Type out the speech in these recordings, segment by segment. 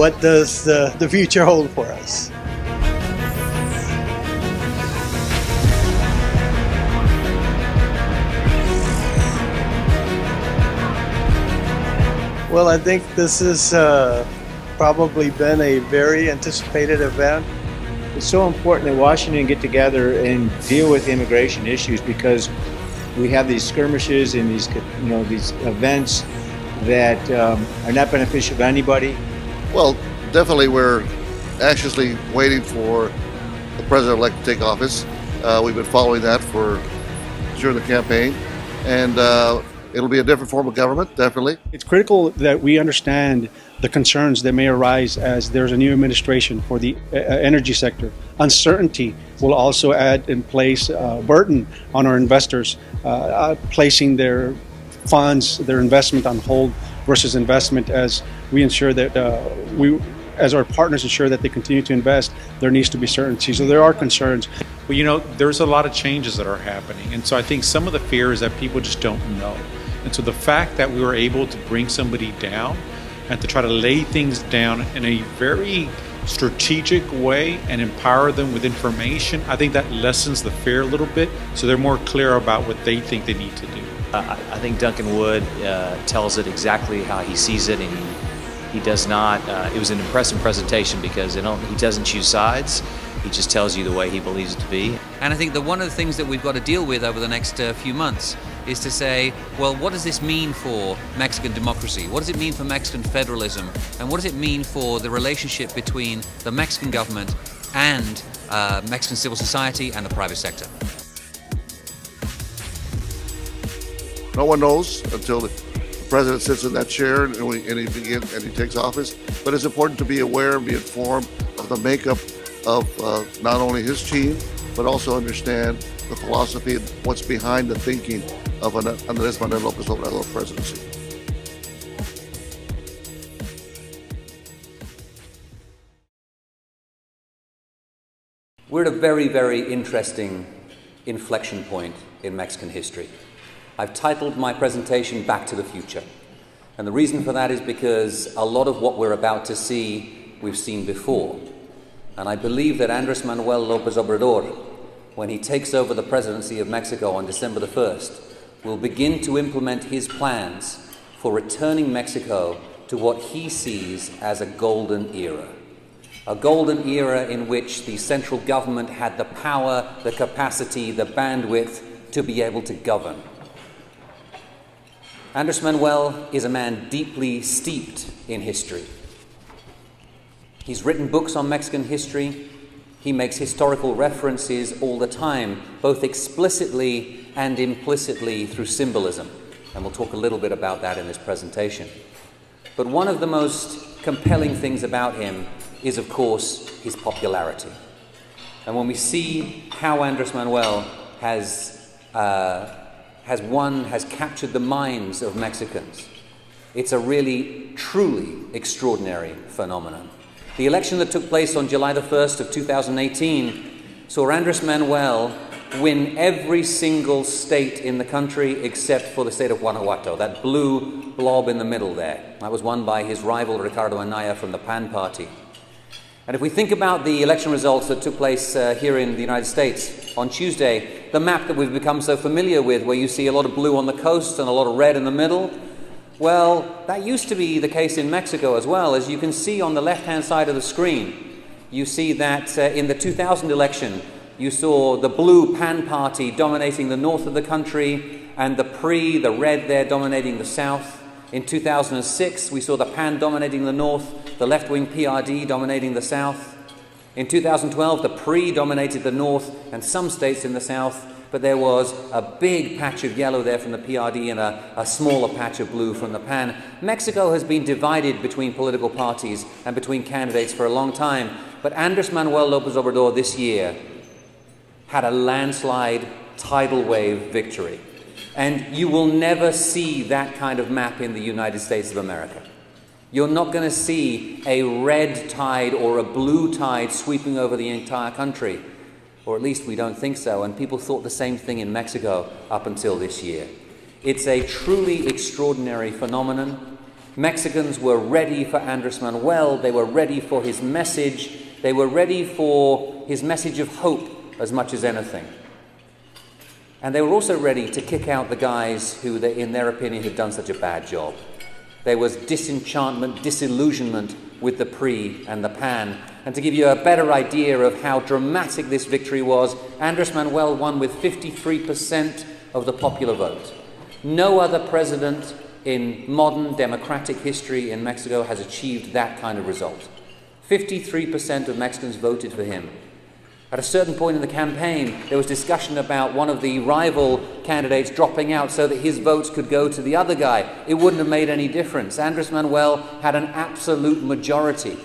what does the, the future hold for us. Well, I think this has uh, probably been a very anticipated event. It's so important that Washington get together and deal with immigration issues because we have these skirmishes and these, you know, these events that um, are not beneficial to anybody. Well, definitely we're anxiously waiting for the president-elect to take office. Uh, we've been following that for during the campaign, and uh, it'll be a different form of government, definitely. It's critical that we understand the concerns that may arise as there's a new administration for the uh, energy sector. Uncertainty will also add in place a burden on our investors, uh, uh, placing their funds, their investment on hold versus investment as we ensure that uh, we as our partners ensure that they continue to invest, there needs to be certainty. So there are concerns. Well, you know, there's a lot of changes that are happening. And so I think some of the fear is that people just don't know. And so the fact that we were able to bring somebody down and to try to lay things down in a very strategic way and empower them with information, I think that lessens the fear a little bit so they're more clear about what they think they need to do. Uh, I think Duncan Wood uh, tells it exactly how he sees it, and he, he does not. Uh, it was an impressive presentation because he doesn't choose sides. He just tells you the way he believes it to be. And I think that one of the things that we've got to deal with over the next uh, few months is to say, well, what does this mean for Mexican democracy? What does it mean for Mexican federalism? And what does it mean for the relationship between the Mexican government and uh, Mexican civil society and the private sector? No one knows until the president sits in that chair and, we, and he begins and he takes office. But it's important to be aware and be informed of the makeup of uh, not only his team, but also understand the philosophy and what's behind the thinking of an Andrés Manuel López Obrador presidency. We're at a very, very interesting inflection point in Mexican history. I've titled my presentation Back to the Future. And the reason for that is because a lot of what we're about to see, we've seen before. And I believe that Andres Manuel Lopez Obrador, when he takes over the presidency of Mexico on December the 1st, will begin to implement his plans for returning Mexico to what he sees as a golden era. A golden era in which the central government had the power, the capacity, the bandwidth to be able to govern. Andres Manuel is a man deeply steeped in history. He's written books on Mexican history. He makes historical references all the time, both explicitly and implicitly through symbolism. And we'll talk a little bit about that in this presentation. But one of the most compelling things about him is, of course, his popularity. And when we see how Andres Manuel has uh, has won, has captured the minds of Mexicans. It's a really, truly extraordinary phenomenon. The election that took place on July the 1st of 2018 saw Andres Manuel win every single state in the country except for the state of Guanajuato, that blue blob in the middle there. That was won by his rival Ricardo Anaya from the PAN party. And if we think about the election results that took place uh, here in the United States on Tuesday, the map that we've become so familiar with, where you see a lot of blue on the coast and a lot of red in the middle, well, that used to be the case in Mexico as well. As you can see on the left hand side of the screen, you see that uh, in the 2000 election, you saw the blue PAN party dominating the north of the country and the PRI, the red there, dominating the south. In 2006, we saw the PAN dominating the north, the left wing PRD dominating the south. In 2012, the PRI dominated the north and some states in the south, but there was a big patch of yellow there from the PRD and a, a smaller patch of blue from the PAN. Mexico has been divided between political parties and between candidates for a long time, but Andres Manuel Lopez Obrador this year had a landslide tidal wave victory. And you will never see that kind of map in the United States of America. You're not going to see a red tide or a blue tide sweeping over the entire country. Or at least we don't think so. And people thought the same thing in Mexico up until this year. It's a truly extraordinary phenomenon. Mexicans were ready for Andres Manuel, they were ready for his message, they were ready for his message of hope as much as anything. And they were also ready to kick out the guys who, in their opinion, had done such a bad job. There was disenchantment, disillusionment with the PRI and the PAN. And to give you a better idea of how dramatic this victory was, Andres Manuel won with 53% of the popular vote. No other president in modern democratic history in Mexico has achieved that kind of result. 53% of Mexicans voted for him. At a certain point in the campaign, there was discussion about one of the rival candidates dropping out so that his votes could go to the other guy. It wouldn't have made any difference. Andres Manuel had an absolute majority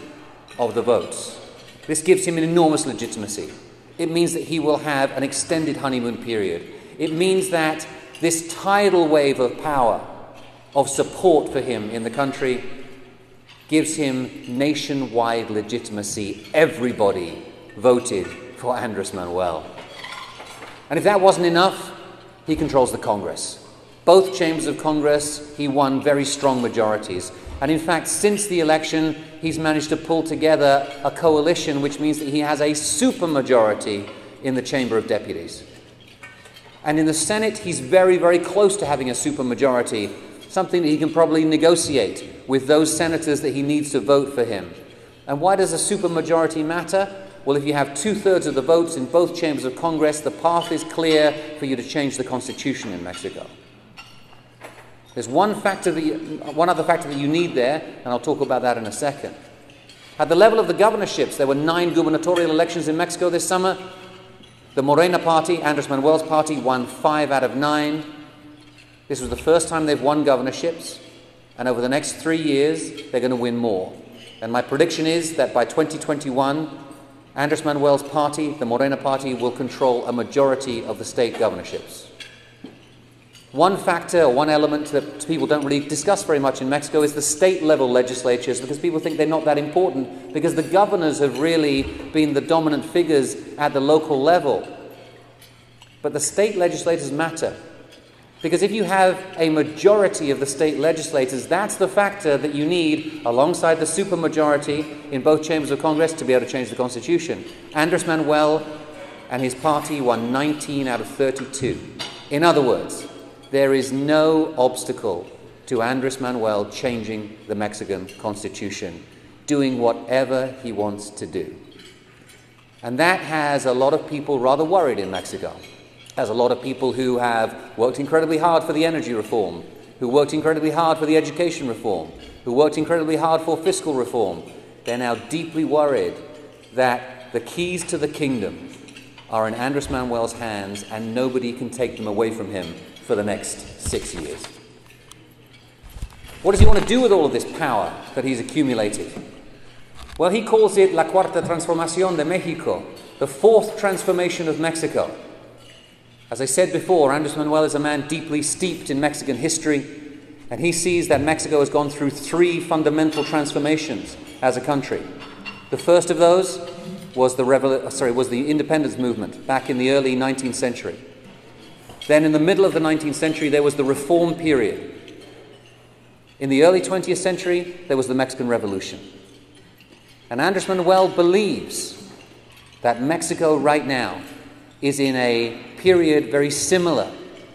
of the votes. This gives him an enormous legitimacy. It means that he will have an extended honeymoon period. It means that this tidal wave of power, of support for him in the country, gives him nationwide legitimacy. Everybody voted for Andres Manuel. And if that wasn't enough, he controls the Congress. Both chambers of Congress, he won very strong majorities. And in fact, since the election, he's managed to pull together a coalition, which means that he has a supermajority in the Chamber of Deputies. And in the Senate, he's very, very close to having a supermajority, something that he can probably negotiate with those senators that he needs to vote for him. And why does a supermajority matter? Well, if you have two thirds of the votes in both chambers of Congress, the path is clear for you to change the Constitution in Mexico. There's one, factor that you, one other factor that you need there, and I'll talk about that in a second. At the level of the governorships, there were nine gubernatorial elections in Mexico this summer. The Morena party, Andres Manuel's party, won five out of nine. This was the first time they've won governorships, and over the next three years, they're going to win more. And my prediction is that by 2021, Andres Manuel's party, the Morena party, will control a majority of the state governorships. One factor, one element that people don't really discuss very much in Mexico is the state level legislatures because people think they're not that important because the governors have really been the dominant figures at the local level. But the state legislators matter because if you have a majority of the state legislators, that's the factor that you need alongside the supermajority in both chambers of Congress to be able to change the Constitution. Andres Manuel and his party won 19 out of 32. In other words, there is no obstacle to Andres Manuel changing the Mexican Constitution, doing whatever he wants to do. And that has a lot of people rather worried in Mexico. Has a lot of people who have worked incredibly hard for the energy reform, who worked incredibly hard for the education reform, who worked incredibly hard for fiscal reform. They're now deeply worried that the keys to the kingdom are in Andres Manuel's hands and nobody can take them away from him for the next six years. What does he want to do with all of this power that he's accumulated? Well, he calls it La Cuarta Transformación de Mexico, the fourth transformation of Mexico. As I said before, Andres Manuel is a man deeply steeped in Mexican history, and he sees that Mexico has gone through three fundamental transformations as a country. The first of those was the, revol- uh, sorry, was the independence movement back in the early 19th century. Then, in the middle of the 19th century, there was the reform period. In the early 20th century, there was the Mexican Revolution. And Andres Manuel believes that Mexico right now is in a period very similar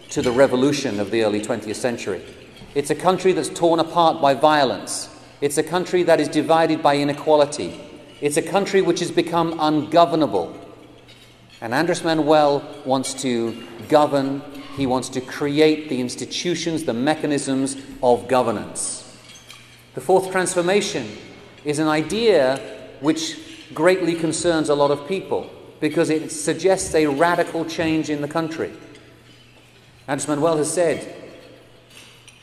to the revolution of the early 20th century. It's a country that's torn apart by violence. It's a country that is divided by inequality. It's a country which has become ungovernable. And Andres Manuel wants to govern, he wants to create the institutions, the mechanisms of governance. The fourth transformation is an idea which greatly concerns a lot of people because it suggests a radical change in the country. Andres Manuel has said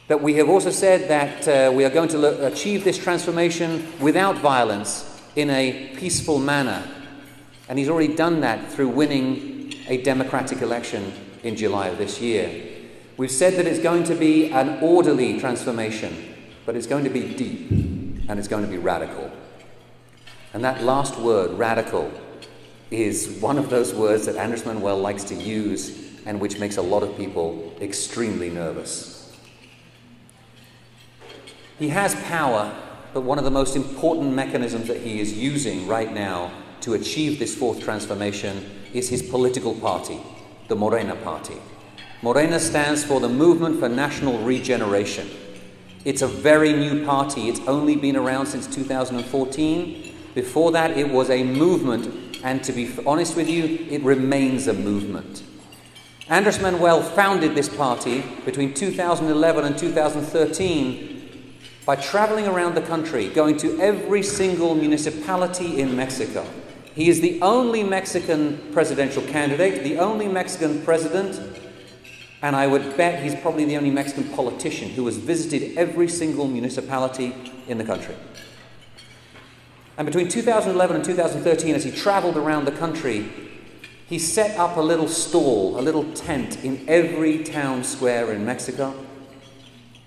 that we have also said that uh, we are going to achieve this transformation without violence in a peaceful manner. And he's already done that through winning a democratic election in July of this year. We've said that it's going to be an orderly transformation, but it's going to be deep and it's going to be radical. And that last word, radical, is one of those words that Andres Manuel likes to use and which makes a lot of people extremely nervous. He has power, but one of the most important mechanisms that he is using right now to achieve this fourth transformation is his political party, the Morena Party. Morena stands for the Movement for National Regeneration. It's a very new party. It's only been around since 2014. Before that, it was a movement, and to be honest with you, it remains a movement. Andres Manuel founded this party between 2011 and 2013 by traveling around the country, going to every single municipality in Mexico. He is the only Mexican presidential candidate, the only Mexican president, and I would bet he's probably the only Mexican politician who has visited every single municipality in the country. And between 2011 and 2013, as he traveled around the country, he set up a little stall, a little tent in every town square in Mexico.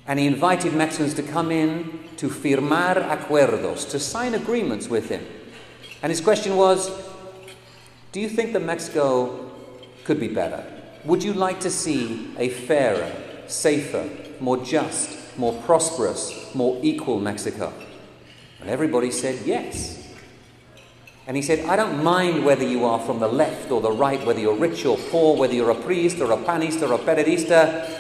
And he invited Mexicans to come in to firmar acuerdos, to sign agreements with him. And his question was Do you think that Mexico could be better? Would you like to see a fairer, safer, more just, more prosperous, more equal Mexico? And everybody said yes. And he said, I don't mind whether you are from the left or the right, whether you're rich or poor, whether you're a priest or a panista or a perredista.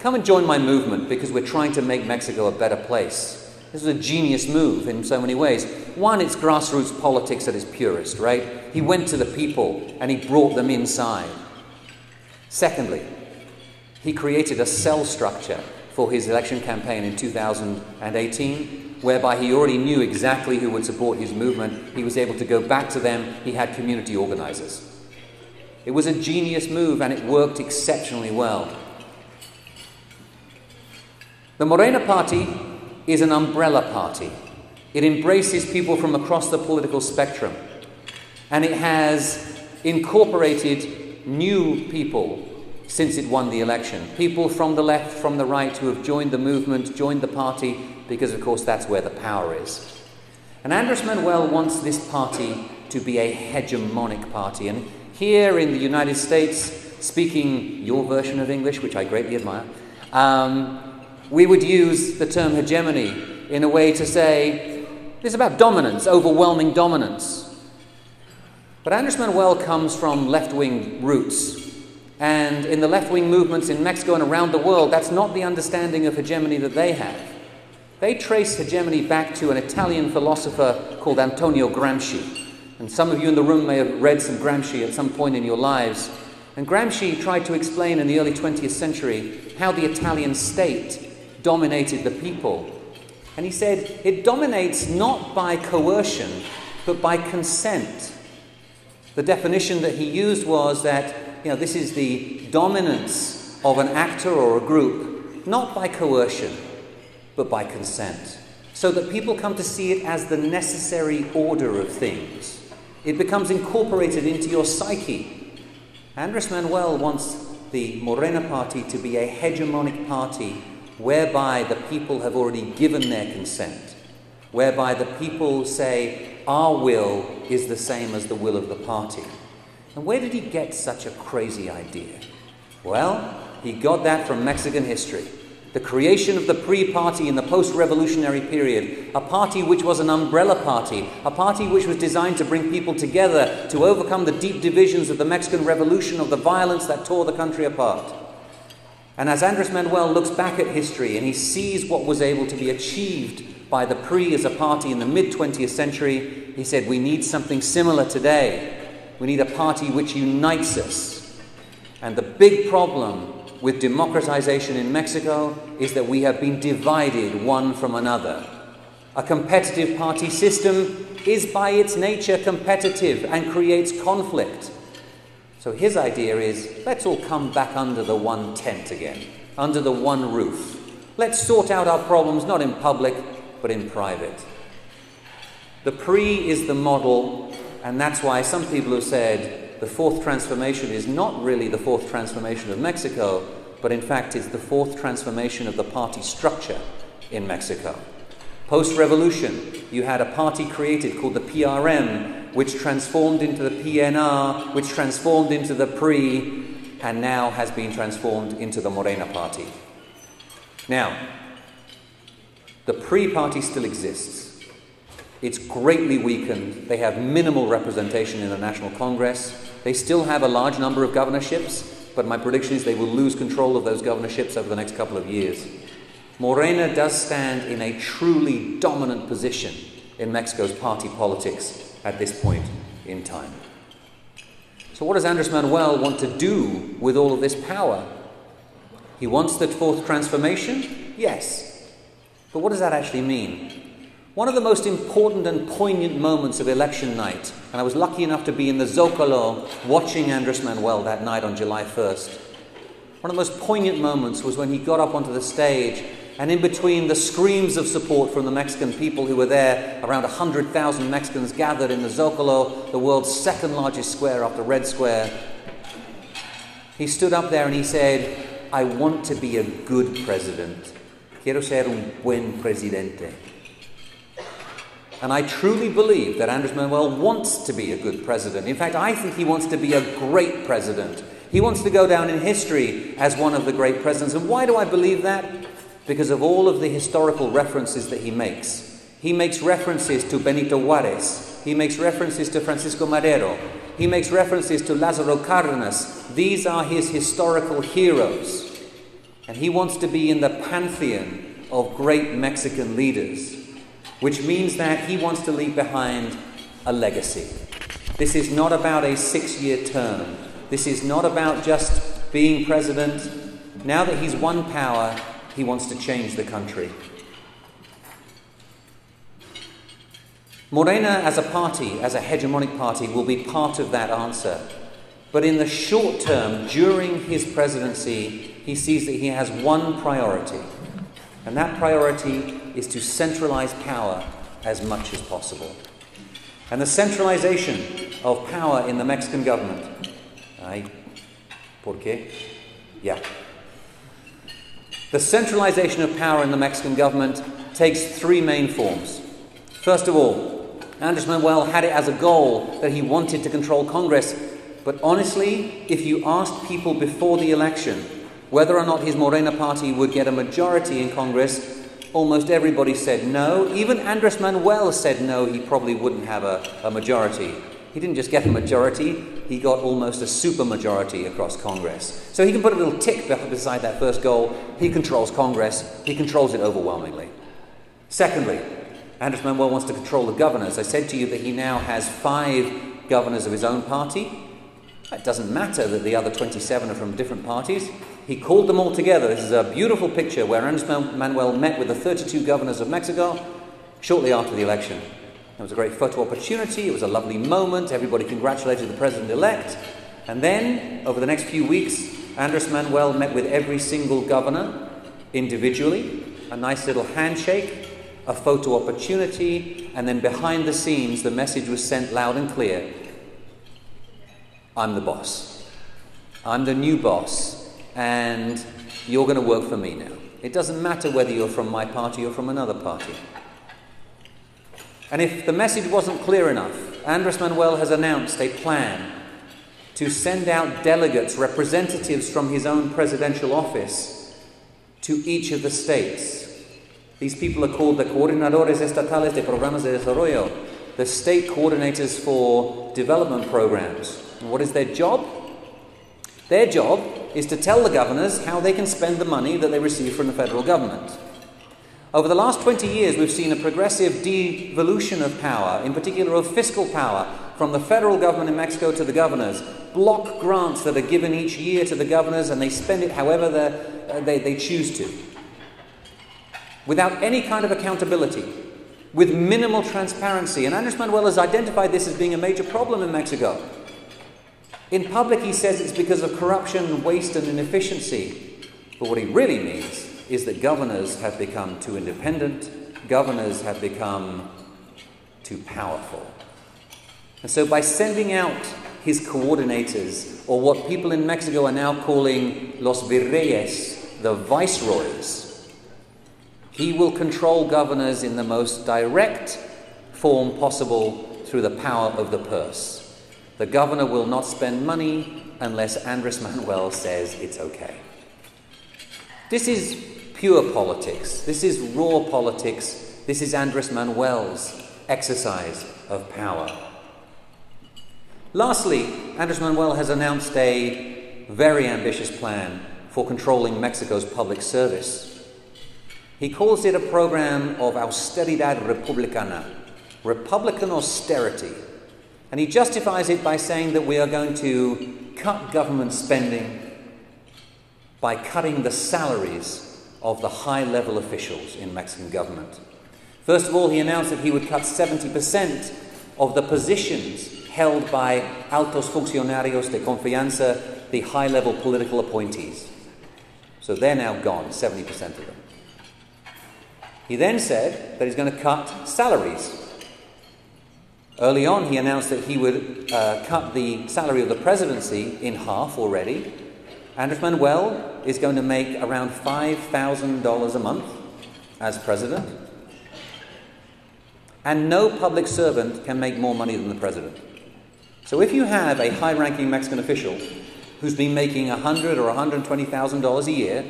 Come and join my movement because we're trying to make Mexico a better place. This is a genius move in so many ways. One, it's grassroots politics at its purest, right? He went to the people and he brought them inside. Secondly, he created a cell structure for his election campaign in 2018 whereby he already knew exactly who would support his movement. He was able to go back to them. He had community organizers. It was a genius move and it worked exceptionally well. The Morena Party is an umbrella party. It embraces people from across the political spectrum and it has incorporated new people since it won the election. People from the left, from the right, who have joined the movement, joined the party, because of course that's where the power is. And Andres Manuel wants this party to be a hegemonic party. And here in the United States, speaking your version of English, which I greatly admire, um, we would use the term hegemony in a way to say it's about dominance, overwhelming dominance. But Andres Manuel comes from left wing roots. And in the left wing movements in Mexico and around the world, that's not the understanding of hegemony that they have. They trace hegemony back to an Italian philosopher called Antonio Gramsci. And some of you in the room may have read some Gramsci at some point in your lives. And Gramsci tried to explain in the early 20th century how the Italian state dominated the people. And he said it dominates not by coercion, but by consent. The definition that he used was that you know, this is the dominance of an actor or a group, not by coercion, but by consent, so that people come to see it as the necessary order of things. It becomes incorporated into your psyche. Andres Manuel wants the Morena party to be a hegemonic party whereby the people have already given their consent, whereby the people say, Our will is the same as the will of the party. And where did he get such a crazy idea? Well, he got that from Mexican history the creation of the PRI party in the post revolutionary period, a party which was an umbrella party, a party which was designed to bring people together to overcome the deep divisions of the Mexican Revolution, of the violence that tore the country apart. And as Andres Manuel looks back at history and he sees what was able to be achieved by the PRI as a party in the mid 20th century, he said, We need something similar today. We need a party which unites us. And the big problem with democratization in Mexico is that we have been divided one from another. A competitive party system is by its nature competitive and creates conflict. So his idea is let's all come back under the one tent again, under the one roof. Let's sort out our problems not in public, but in private. The PRI is the model, and that's why some people have said the fourth transformation is not really the fourth transformation of Mexico, but in fact is the fourth transformation of the party structure in Mexico. Post revolution, you had a party created called the PRM, which transformed into the PNR, which transformed into the PRI, and now has been transformed into the Morena party. Now, The PRI party still exists. It's greatly weakened. They have minimal representation in the National Congress. They still have a large number of governorships, but my prediction is they will lose control of those governorships over the next couple of years. Morena does stand in a truly dominant position in Mexico's party politics at this point in time. So, what does Andres Manuel want to do with all of this power? He wants the fourth transformation? Yes. But what does that actually mean? One of the most important and poignant moments of election night, and I was lucky enough to be in the Zocalo watching Andres Manuel that night on July 1st. One of the most poignant moments was when he got up onto the stage, and in between the screams of support from the Mexican people who were there, around 100,000 Mexicans gathered in the Zocalo, the world's second largest square after Red Square, he stood up there and he said, I want to be a good president. Quiero ser un buen presidente. And I truly believe that Andres Manuel wants to be a good president. In fact, I think he wants to be a great president. He wants to go down in history as one of the great presidents. And why do I believe that? Because of all of the historical references that he makes. He makes references to Benito Juarez. He makes references to Francisco Madero. He makes references to Lázaro Cárdenas. These are his historical heroes. And he wants to be in the pantheon of great Mexican leaders which means that he wants to leave behind a legacy. This is not about a six year term. This is not about just being president. Now that he's won power, he wants to change the country. Morena, as a party, as a hegemonic party, will be part of that answer. But in the short term, during his presidency, he sees that he has one priority, and that priority is to centralize power as much as possible. And the centralization of power in the Mexican government. Ay, ¿Por qué? Yeah. The centralization of power in the Mexican government takes three main forms. First of all, Andres Manuel had it as a goal that he wanted to control Congress. But honestly, if you asked people before the election whether or not his Morena party would get a majority in Congress, almost everybody said no. Even Andres Manuel said no, he probably wouldn't have a, a majority. He didn't just get a majority, he got almost a supermajority across Congress. So he can put a little tick beside that first goal. He controls Congress, he controls it overwhelmingly. Secondly, Andres Manuel wants to control the governors. I said to you that he now has five governors of his own party. It doesn't matter that the other 27 are from different parties. He called them all together. This is a beautiful picture where Andres Manuel met with the 32 governors of Mexico shortly after the election. It was a great photo opportunity. It was a lovely moment. Everybody congratulated the president elect. And then, over the next few weeks, Andres Manuel met with every single governor individually. A nice little handshake, a photo opportunity, and then behind the scenes, the message was sent loud and clear I'm the boss. I'm the new boss and you're going to work for me now. It doesn't matter whether you're from my party or from another party. And if the message wasn't clear enough, Andres Manuel has announced a plan to send out delegates, representatives from his own presidential office, to each of the states. These people are called the Coordinadores Estatales de Programas de Desarrollo, the state coordinators for development programs. What is their job? Their job is to tell the governors how they can spend the money that they receive from the federal government. Over the last 20 years, we've seen a progressive devolution of power, in particular of fiscal power, from the federal government in Mexico to the governors. Block grants that are given each year to the governors, and they spend it however uh, they, they choose to. Without any kind of accountability, with minimal transparency. And Andres Manuel has identified this as being a major problem in Mexico. In public, he says it's because of corruption, waste, and inefficiency. But what he really means is that governors have become too independent, governors have become too powerful. And so, by sending out his coordinators, or what people in Mexico are now calling los virreyes, the viceroys, he will control governors in the most direct form possible through the power of the purse. The governor will not spend money unless Andres Manuel says it's okay. This is pure politics. This is raw politics. This is Andres Manuel's exercise of power. Lastly, Andres Manuel has announced a very ambitious plan for controlling Mexico's public service. He calls it a program of austeridad republicana, Republican austerity. And he justifies it by saying that we are going to cut government spending by cutting the salaries of the high level officials in Mexican government. First of all, he announced that he would cut 70% of the positions held by altos funcionarios de confianza, the high level political appointees. So they're now gone, 70% of them. He then said that he's going to cut salaries. Early on, he announced that he would uh, cut the salary of the presidency in half already. Andres Manuel is going to make around $5,000 a month as president. And no public servant can make more money than the president. So if you have a high ranking Mexican official who's been making 100 or $120,000 a year,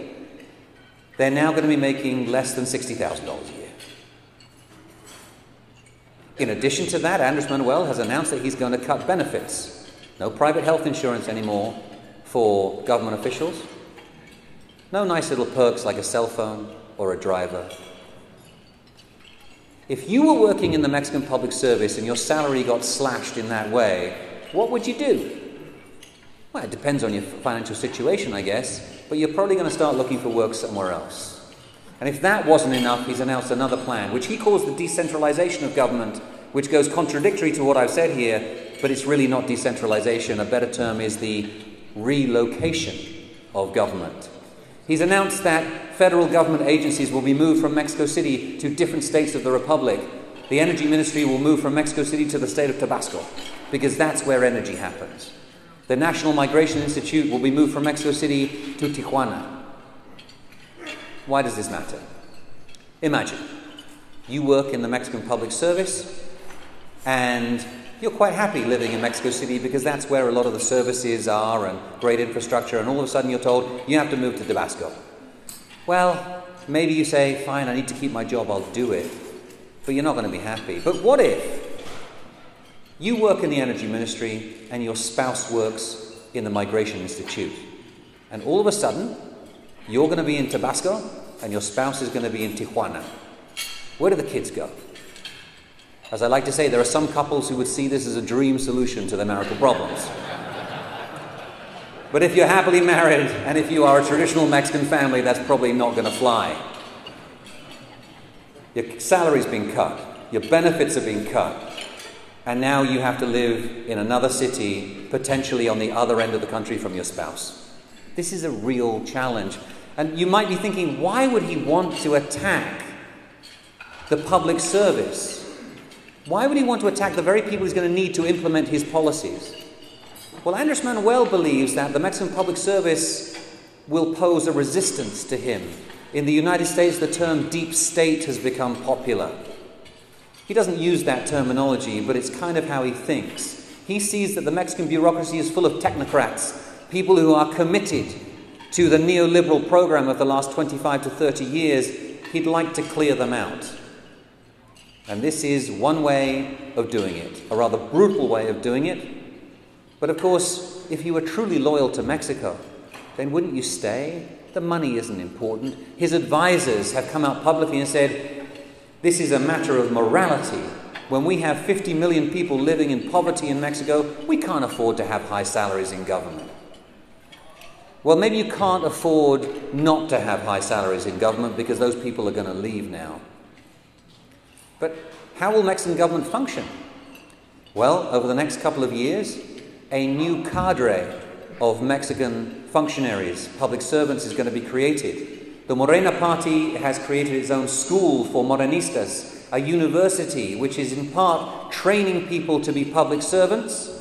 they're now going to be making less than $60,000 a year. In addition to that, Andres Manuel has announced that he's going to cut benefits. No private health insurance anymore for government officials. No nice little perks like a cell phone or a driver. If you were working in the Mexican public service and your salary got slashed in that way, what would you do? Well, it depends on your financial situation, I guess, but you're probably going to start looking for work somewhere else. And if that wasn't enough, he's announced another plan, which he calls the decentralization of government, which goes contradictory to what I've said here, but it's really not decentralization. A better term is the relocation of government. He's announced that federal government agencies will be moved from Mexico City to different states of the Republic. The Energy Ministry will move from Mexico City to the state of Tabasco, because that's where energy happens. The National Migration Institute will be moved from Mexico City to Tijuana. Why does this matter? Imagine you work in the Mexican public service and you're quite happy living in Mexico City because that's where a lot of the services are and great infrastructure, and all of a sudden you're told you have to move to Tabasco. Well, maybe you say, fine, I need to keep my job, I'll do it. But you're not going to be happy. But what if you work in the energy ministry and your spouse works in the Migration Institute. And all of a sudden, you're going to be in Tabasco and your spouse is going to be in Tijuana. Where do the kids go? As I like to say, there are some couples who would see this as a dream solution to their marital problems. But if you're happily married and if you are a traditional Mexican family, that's probably not going to fly. Your salary's been cut, your benefits have been cut, and now you have to live in another city, potentially on the other end of the country from your spouse. This is a real challenge. And you might be thinking, why would he want to attack the public service? Why would he want to attack the very people he's going to need to implement his policies? Well, Andres Manuel believes that the Mexican public service will pose a resistance to him. In the United States, the term deep state has become popular. He doesn't use that terminology, but it's kind of how he thinks. He sees that the Mexican bureaucracy is full of technocrats, people who are committed to the neoliberal program of the last 25 to 30 years. He'd like to clear them out. And this is one way of doing it, a rather brutal way of doing it. But of course, if you were truly loyal to Mexico, then wouldn't you stay? The money isn't important. His advisors have come out publicly and said, this is a matter of morality. When we have 50 million people living in poverty in Mexico, we can't afford to have high salaries in government. Well, maybe you can't afford not to have high salaries in government because those people are going to leave now. But how will Mexican government function? Well, over the next couple of years, a new cadre of Mexican functionaries, public servants, is going to be created. The Morena party has created its own school for Morenistas, a university which is in part training people to be public servants,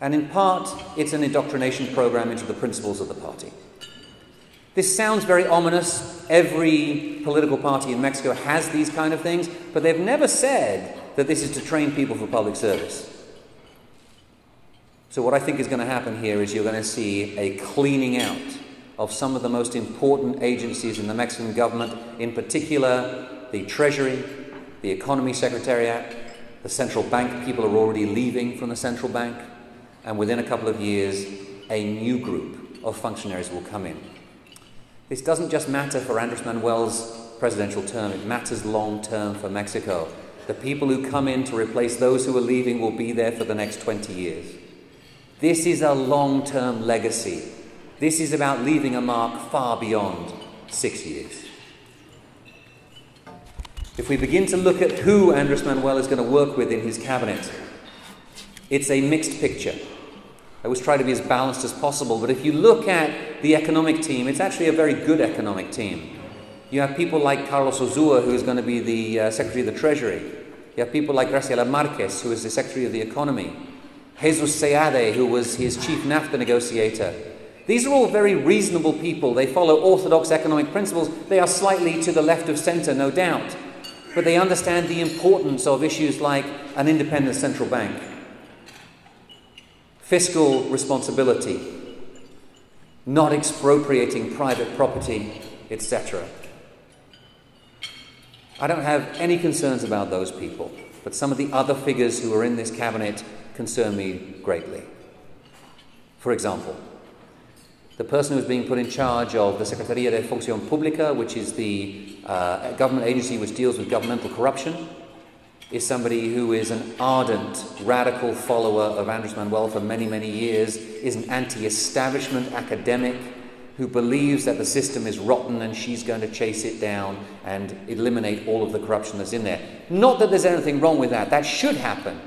and in part it's an indoctrination program into the principles of the party. This sounds very ominous. Every political party in Mexico has these kind of things, but they've never said that this is to train people for public service. So, what I think is going to happen here is you're going to see a cleaning out of some of the most important agencies in the Mexican government, in particular the Treasury, the Economy Secretariat, the central bank. People are already leaving from the central bank, and within a couple of years, a new group of functionaries will come in. This doesn't just matter for Andres Manuel's presidential term, it matters long term for Mexico. The people who come in to replace those who are leaving will be there for the next 20 years. This is a long term legacy. This is about leaving a mark far beyond six years. If we begin to look at who Andres Manuel is going to work with in his cabinet, it's a mixed picture. I always try to be as balanced as possible, but if you look at the economic team, it's actually a very good economic team. You have people like Carlos Urzúa, who is going to be the uh, Secretary of the Treasury. You have people like Graciela Marquez, who is the Secretary of the Economy. Jesus Seade, who was his chief NAFTA negotiator. These are all very reasonable people. They follow orthodox economic principles. They are slightly to the left of center, no doubt. But they understand the importance of issues like an independent central bank, fiscal responsibility, not expropriating private property, etc. I don't have any concerns about those people, but some of the other figures who are in this cabinet concern me greatly. For example, the person who is being put in charge of the Secretaría de Función Pública, which is the uh, government agency which deals with governmental corruption, is somebody who is an ardent, radical follower of Andres Manuel for many, many years, is an anti establishment academic who believes that the system is rotten and she's going to chase it down and eliminate all of the corruption that's in there. Not that there's anything wrong with that, that should happen.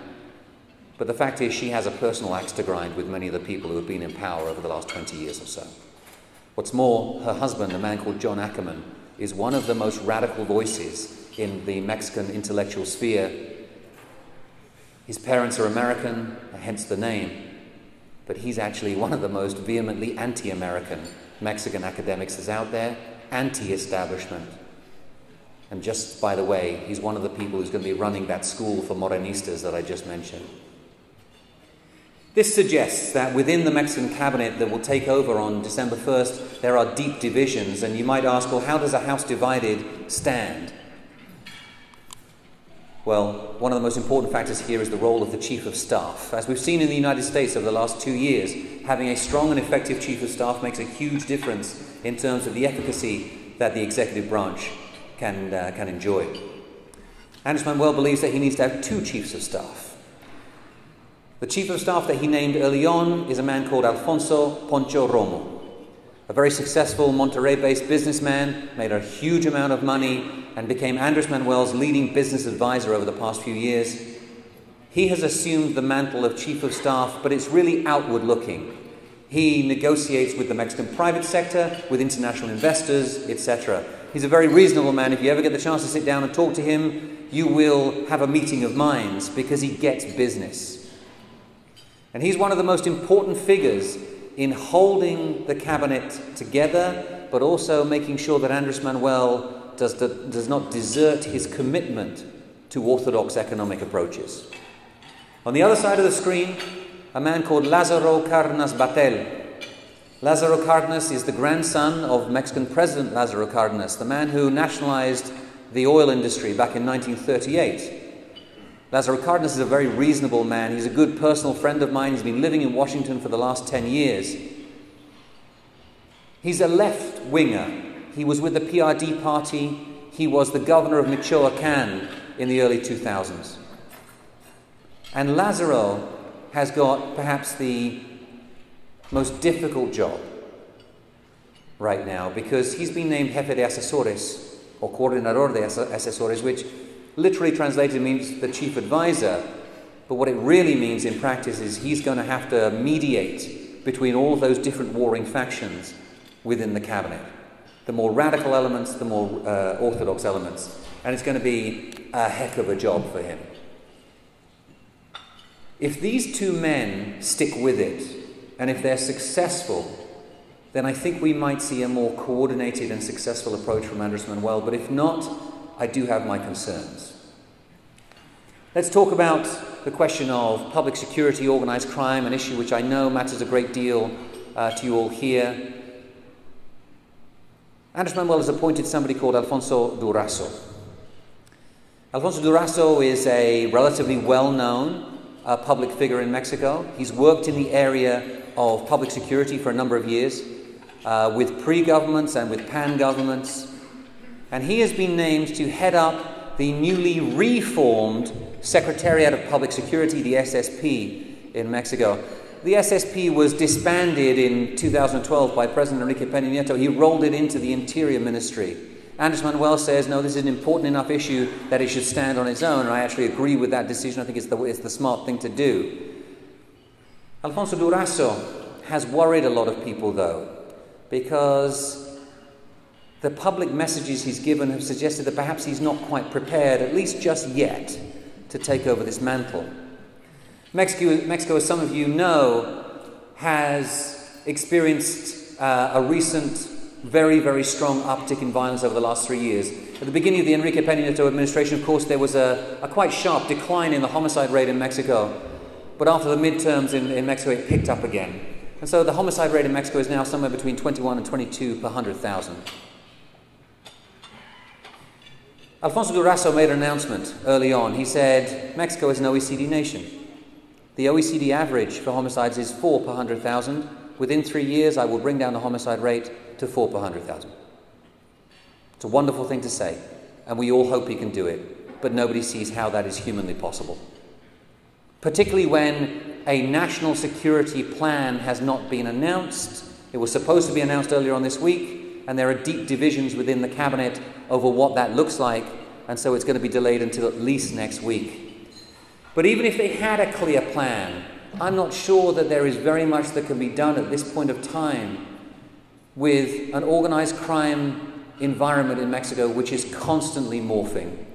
But the fact is, she has a personal axe to grind with many of the people who have been in power over the last 20 years or so. What's more, her husband, a man called John Ackerman, is one of the most radical voices in the Mexican intellectual sphere. His parents are American, hence the name, but he's actually one of the most vehemently anti American Mexican academics is out there, anti establishment. And just by the way, he's one of the people who's going to be running that school for Morenistas that I just mentioned. This suggests that within the Mexican cabinet that will take over on December 1st, there are deep divisions, and you might ask, well, how does a house divided stand? Well, one of the most important factors here is the role of the Chief of Staff. As we've seen in the United States over the last two years, having a strong and effective Chief of Staff makes a huge difference in terms of the efficacy that the executive branch can, uh, can enjoy. Andres Manuel believes that he needs to have two Chiefs of Staff. The Chief of Staff that he named early on is a man called Alfonso Poncho Romo a very successful Monterrey based businessman, made a huge amount of money, and became Andres Manuel's leading business advisor over the past few years. He has assumed the mantle of chief of staff, but it's really outward looking. He negotiates with the Mexican private sector, with international investors, etc. He's a very reasonable man. If you ever get the chance to sit down and talk to him, you will have a meeting of minds because he gets business. And he's one of the most important figures in holding the cabinet together, but also making sure that Andres Manuel does, does not desert his commitment to orthodox economic approaches. On the other side of the screen, a man called Lazaro Cardenas Batel. Lazaro Cardenas is the grandson of Mexican President Lazaro Cardenas, the man who nationalized the oil industry back in 1938. Lazaro Cardenas is a very reasonable man. He's a good personal friend of mine. He's been living in Washington for the last 10 years. He's a left winger. He was with the PRD party. He was the governor of Michoacan in the early 2000s. And Lazaro has got perhaps the most difficult job right now because he's been named Jefe de Asesores or Coordinador de Asesores, which literally translated means the chief advisor, but what it really means in practice is he's going to have to mediate between all of those different warring factions within the cabinet. The more radical elements, the more uh, orthodox elements. And it's going to be a heck of a job for him. If these two men stick with it, and if they're successful, then I think we might see a more coordinated and successful approach from Andres Manuel. But if not, I do have my concerns. Let's talk about the question of public security, organised crime, an issue which I know matters a great deal uh, to you all here. Andres Manuel has appointed somebody called Alfonso Durazo. Alfonso Durazo is a relatively well known uh, public figure in Mexico. He's worked in the area of public security for a number of years uh, with PRI governments and with PAN governments. And he has been named to head up the newly reformed Secretariat of Public Security, the SSP, in Mexico. The SSP was disbanded in 2012 by President Enrique Peña Nieto. He rolled it into the Interior Ministry. Andres Manuel says, no, this is an important enough issue that it should stand on its own, and I actually agree with that decision. I think it's the, it's the smart thing to do. Alfonso Durazo has worried a lot of people, though, because the public messages he's given have suggested that perhaps he's not quite prepared, at least just yet, to take over this mantle. Mexico, Mexico as some of you know, has experienced uh, a recent, very, very strong uptick in violence over the last three years. At the beginning of the Enrique Peña Nieto administration, of course, there was a, a quite sharp decline in the homicide rate in Mexico. But after the midterms in, in Mexico, it picked up again. And so the homicide rate in Mexico is now somewhere between 21 and 22 per 100,000. Alfonso Durazo made an announcement early on. He said, Mexico is an OECD nation. The OECD average for homicides is 4 per 100,000. Within three years, I will bring down the homicide rate to 4 per 100,000. It's a wonderful thing to say, and we all hope he can do it, but nobody sees how that is humanly possible particularly when a national security plan has not been announced. It was supposed to be announced earlier on this week, and there are deep divisions within the cabinet over what that looks like, and so it's going to be delayed until at least next week. But even if they had a clear plan, I'm not sure that there is very much that can be done at this point of time with an organized crime environment in Mexico which is constantly morphing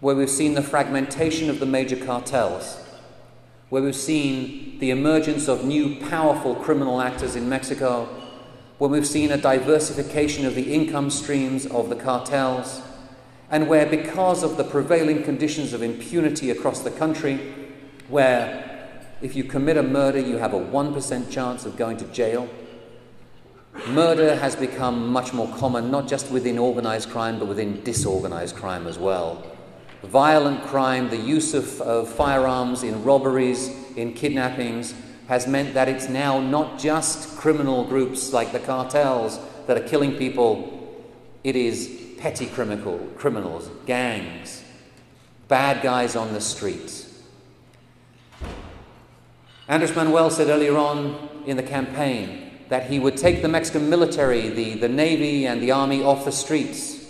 where we've seen the fragmentation of the major cartels, where we've seen the emergence of new powerful criminal actors in Mexico, where we've seen a diversification of the income streams of the cartels, and where, because of the prevailing conditions of impunity across the country, where if you commit a murder, you have a 1% chance of going to jail. Murder has become much more common, not just within organized crime, but within disorganized crime as well violent crime, the use of, of firearms in robberies, in kidnappings, has meant that it's now not just criminal groups like the cartels that are killing people, it is petty criminal, criminals, gangs, bad guys on the streets. Andres Manuel said earlier on in the campaign that he would take the Mexican military, the, the Navy, and the Army off the streets.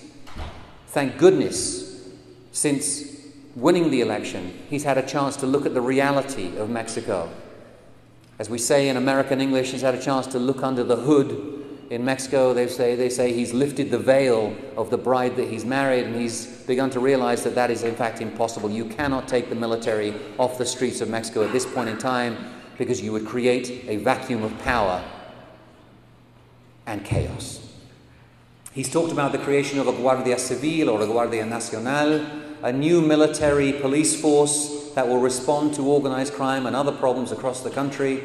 Thank goodness since winning the election, he's had a chance to look at the reality of Mexico. As we say in American English, he's had a chance to look under the hood. In Mexico, they say, they say he's lifted the veil of the bride that he's married, and he's begun to realize that that is, in fact, impossible. You cannot take the military off the streets of Mexico at this point in time because you would create a vacuum of power and chaos. He's talked about the creation of a Guardia Civil or a Guardia Nacional, a new military police force that will respond to organized crime and other problems across the country.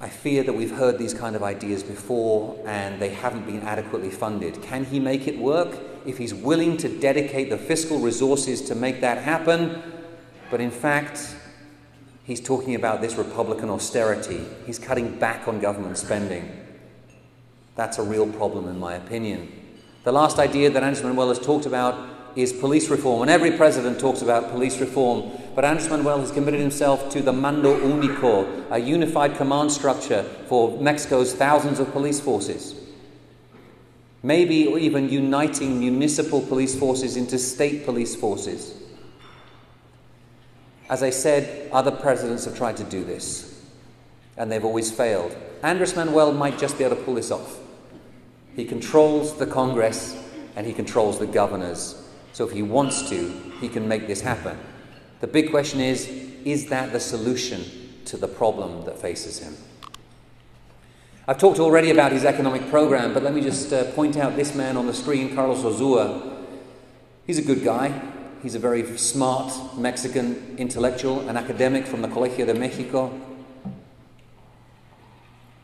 I fear that we've heard these kind of ideas before and they haven't been adequately funded. Can he make it work? If he's willing to dedicate the fiscal resources to make that happen, but in fact, he's talking about this Republican austerity. He's cutting back on government spending. That's a real problem, in my opinion. The last idea that Andres Manuel has talked about is police reform, and every president talks about police reform. But Andres Manuel has committed himself to the Mando Único, a unified command structure for Mexico's thousands of police forces. Maybe even uniting municipal police forces into state police forces. As I said, other presidents have tried to do this, and they've always failed. Andres Manuel might just be able to pull this off. He controls the Congress and he controls the governors. So if he wants to, he can make this happen. The big question is is that the solution to the problem that faces him? I've talked already about his economic program, but let me just uh, point out this man on the screen, Carlos Urzúa. He's a good guy. He's a very smart Mexican intellectual, an academic from the Colegio de Mexico.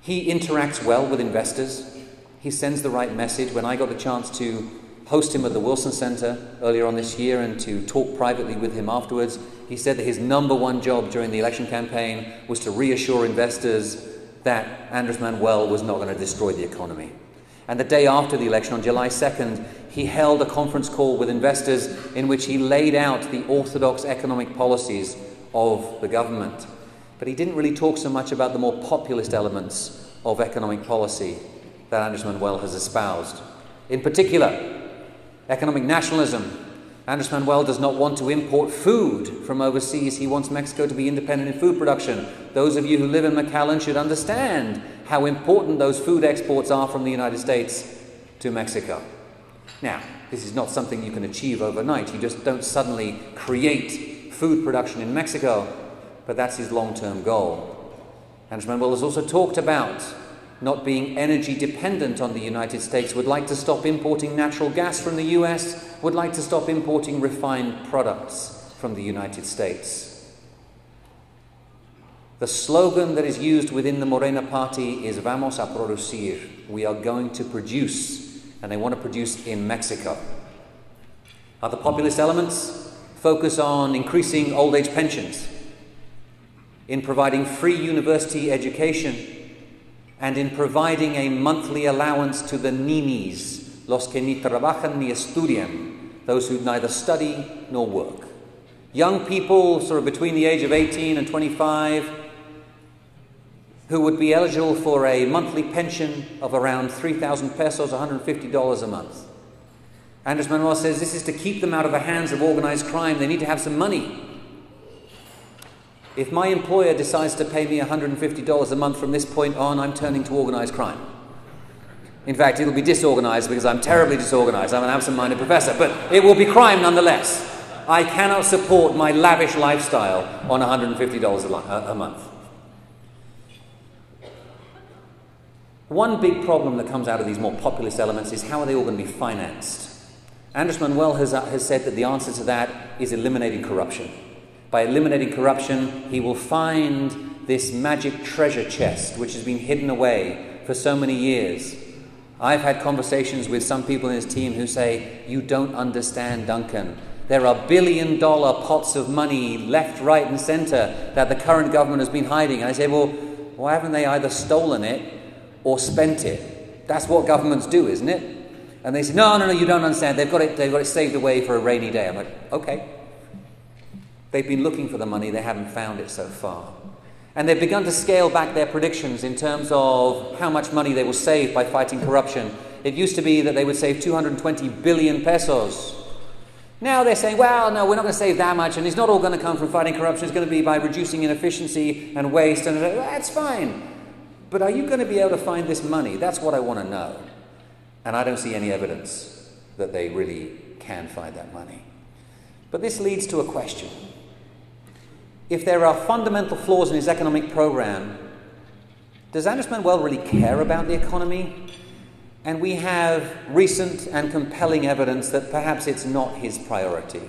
He interacts well with investors. He sends the right message. When I got the chance to host him at the Wilson Center earlier on this year and to talk privately with him afterwards, he said that his number one job during the election campaign was to reassure investors that Andres Manuel was not going to destroy the economy. And the day after the election, on July 2nd, he held a conference call with investors in which he laid out the orthodox economic policies of the government. But he didn't really talk so much about the more populist elements of economic policy that Andres Manuel has espoused. In particular, economic nationalism. Andres Manuel does not want to import food from overseas. He wants Mexico to be independent in food production. Those of you who live in McAllen should understand how important those food exports are from the United States to Mexico. Now, this is not something you can achieve overnight. You just don't suddenly create food production in Mexico, but that's his long term goal. Andres Manuel has also talked about not being energy dependent on the United States, would like to stop importing natural gas from the US, would like to stop importing refined products from the United States. The slogan that is used within the Morena party is Vamos a producir. We are going to produce, and they want to produce in Mexico. Other populist elements focus on increasing old age pensions, in providing free university education, and in providing a monthly allowance to the ninis, los que ni trabajan ni estudian, those who neither study nor work. Young people, sort of between the age of 18 and 25, who would be eligible for a monthly pension of around 3,000 pesos, $150 a month. Andres Manuel says this is to keep them out of the hands of organized crime. They need to have some money. If my employer decides to pay me $150 a month from this point on, I'm turning to organized crime. In fact, it'll be disorganized because I'm terribly disorganized. I'm an absent minded professor, but it will be crime nonetheless. I cannot support my lavish lifestyle on $150 a, a month. One big problem that comes out of these more populist elements is how are they all going to be financed? Andres Manuel has, uh, has said that the answer to that is eliminating corruption. By eliminating corruption, he will find this magic treasure chest which has been hidden away for so many years. I've had conversations with some people in his team who say, You don't understand, Duncan. There are billion dollar pots of money left, right, and center that the current government has been hiding. And I say, Well, why haven't they either stolen it or spent it. That's what governments do, isn't it? And they say, no, no, no, you don't understand. They've got it, they've got it saved away for a rainy day. I'm like, okay. They've been looking for the money, they haven't found it so far. And they've begun to scale back their predictions in terms of how much money they will save by fighting corruption. It used to be that they would save 220 billion pesos. Now they're saying, well, no, we're not going to save that much, and it's not all going to come from fighting corruption. It's going to be by reducing inefficiency and waste, and uh, that's fine. But are you going to be able to find this money? That's what I want to know. And I don't see any evidence that they really can find that money. But this leads to a question. If there are fundamental flaws in his economic program, does Andres Manuel really care about the economy? And we have recent and compelling evidence that perhaps it's not his priority.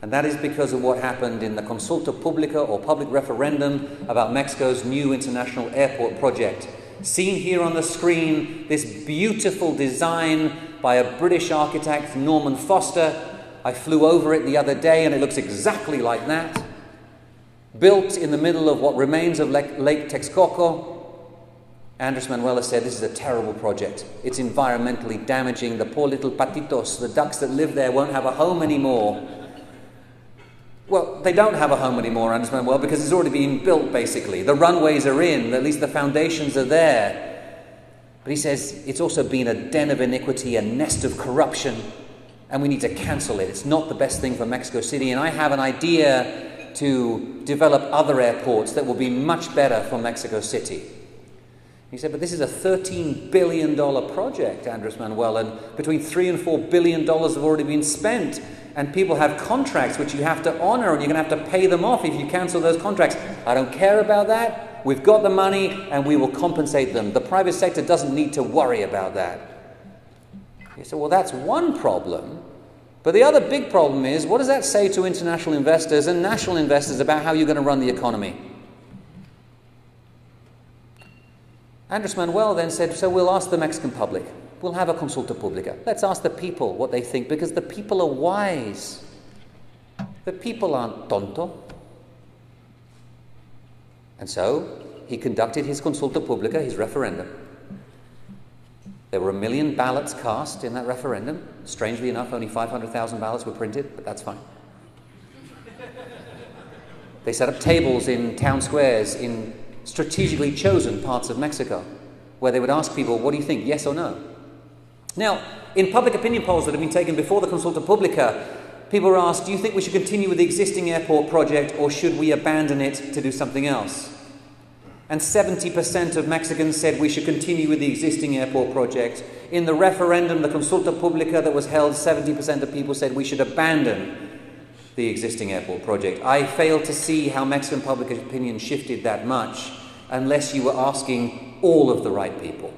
And that is because of what happened in the Consulta Pública or public referendum about Mexico's new international airport project. Seen here on the screen, this beautiful design by a British architect, Norman Foster. I flew over it the other day and it looks exactly like that. Built in the middle of what remains of Lake Texcoco. Andres Manuel said this is a terrible project. It's environmentally damaging. The poor little patitos, the ducks that live there, won't have a home anymore. Well, they don't have a home anymore, Andres Manuel, because it's already been built, basically. The runways are in, at least the foundations are there. But he says it's also been a den of iniquity, a nest of corruption, and we need to cancel it. It's not the best thing for Mexico City, and I have an idea to develop other airports that will be much better for Mexico City. He said, but this is a $13 billion project, Andres Manuel, and between 3 and $4 billion have already been spent and people have contracts which you have to honor and you're going to have to pay them off if you cancel those contracts. I don't care about that. We've got the money and we will compensate them. The private sector doesn't need to worry about that. He said, well, that's one problem. But the other big problem is what does that say to international investors and national investors about how you're going to run the economy? Andres Manuel then said, So we'll ask the Mexican public. We'll have a consulta pública. Let's ask the people what they think because the people are wise. The people aren't tonto. And so he conducted his consulta pública, his referendum. There were a million ballots cast in that referendum. Strangely enough, only 500,000 ballots were printed, but that's fine. They set up tables in town squares in strategically chosen parts of Mexico where they would ask people, What do you think, yes or no? Now, in public opinion polls that have been taken before the Consulta Pública, people were asked, Do you think we should continue with the existing airport project or should we abandon it to do something else? And 70% of Mexicans said we should continue with the existing airport project. In the referendum, the Consulta Pública that was held, 70% of people said we should abandon the existing airport project. I fail to see how Mexican public opinion shifted that much unless you were asking all of the right people.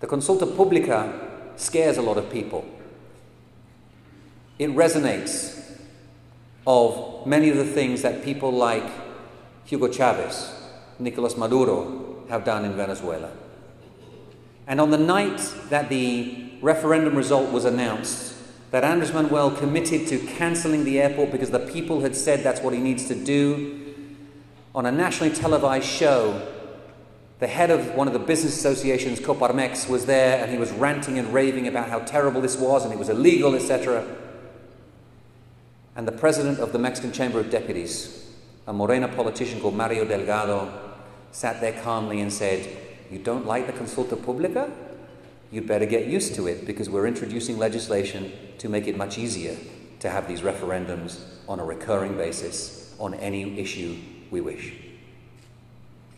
The consulta pública scares a lot of people. It resonates of many of the things that people like Hugo Chavez, Nicolas Maduro have done in Venezuela. And on the night that the referendum result was announced, that Andres Manuel committed to cancelling the airport because the people had said that's what he needs to do, on a nationally televised show, the head of one of the business associations, Coparmex, was there and he was ranting and raving about how terrible this was and it was illegal, etc. And the president of the Mexican Chamber of Deputies, a Morena politician called Mario Delgado, sat there calmly and said, You don't like the consulta pública? You'd better get used to it because we're introducing legislation to make it much easier to have these referendums on a recurring basis on any issue we wish.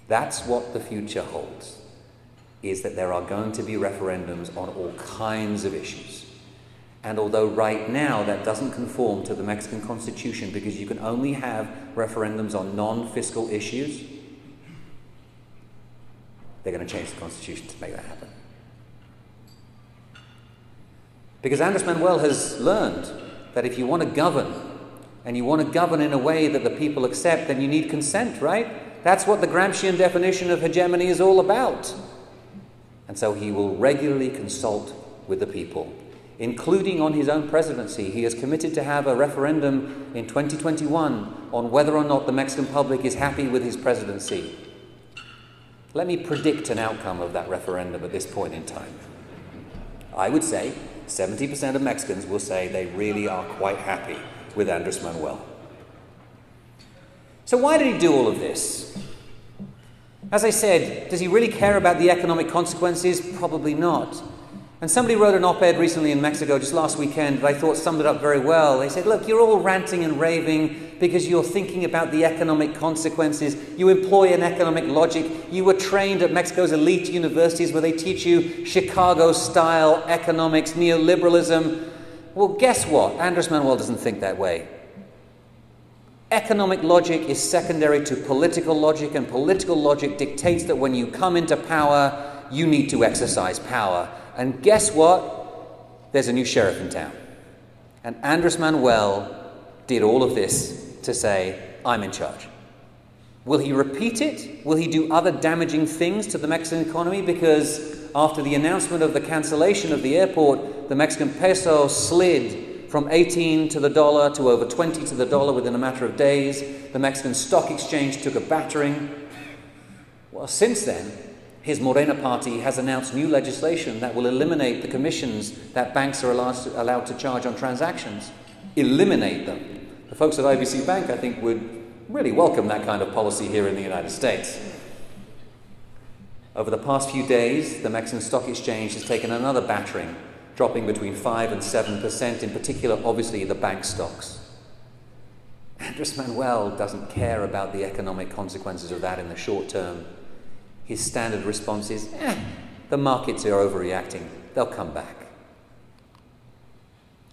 That's what the future holds, is that there are going to be referendums on all kinds of issues. And although right now that doesn't conform to the Mexican Constitution because you can only have referendums on non fiscal issues, they're going to change the Constitution to make that happen. Because Andres Manuel has learned that if you want to govern, and you want to govern in a way that the people accept, then you need consent, right? That's what the Gramscian definition of hegemony is all about. And so he will regularly consult with the people, including on his own presidency. He has committed to have a referendum in 2021 on whether or not the Mexican public is happy with his presidency. Let me predict an outcome of that referendum at this point in time. I would say 70% of Mexicans will say they really are quite happy with Andres Manuel. So, why did he do all of this? As I said, does he really care about the economic consequences? Probably not. And somebody wrote an op ed recently in Mexico just last weekend that I thought summed it up very well. They said, Look, you're all ranting and raving because you're thinking about the economic consequences. You employ an economic logic. You were trained at Mexico's elite universities where they teach you Chicago style economics, neoliberalism. Well, guess what? Andres Manuel doesn't think that way. Economic logic is secondary to political logic, and political logic dictates that when you come into power, you need to exercise power. And guess what? There's a new sheriff in town. And Andres Manuel did all of this to say, I'm in charge. Will he repeat it? Will he do other damaging things to the Mexican economy? Because after the announcement of the cancellation of the airport, the Mexican peso slid from 18 to the dollar to over 20 to the dollar within a matter of days. The Mexican stock exchange took a battering. Well, since then, his Morena party has announced new legislation that will eliminate the commissions that banks are allowed to, charge on transactions. Eliminate them. The folks at IBC Bank, I think, would really welcome that kind of policy here in the United States. Over the past few days, the Mexican Stock Exchange has taken another battering, dropping between 5 and 7%, in particular, obviously, the bank stocks. Andres Manuel doesn't care about the economic consequences of that in the short term. His standard response is, eh, the markets are overreacting. They'll come back.